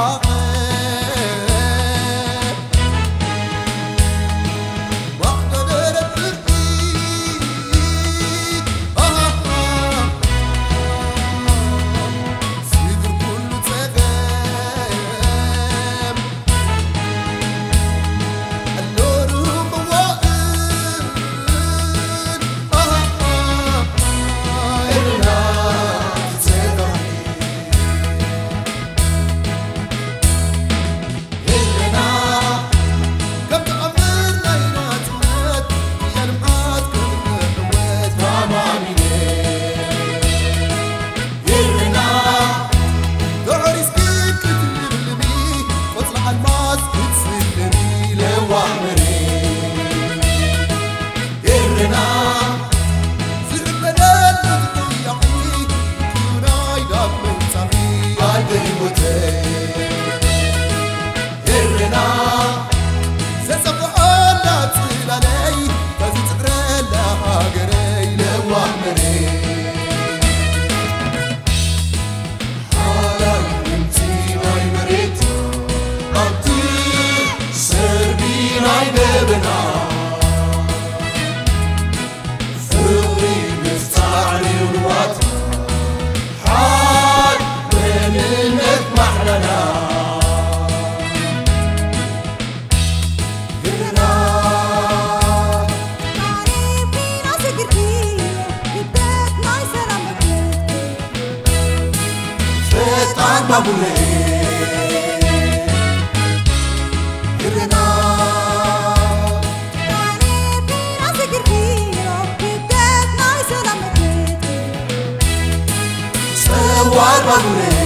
heart. babbule Irrena Irrena Irrena Irrena Irrena Irrena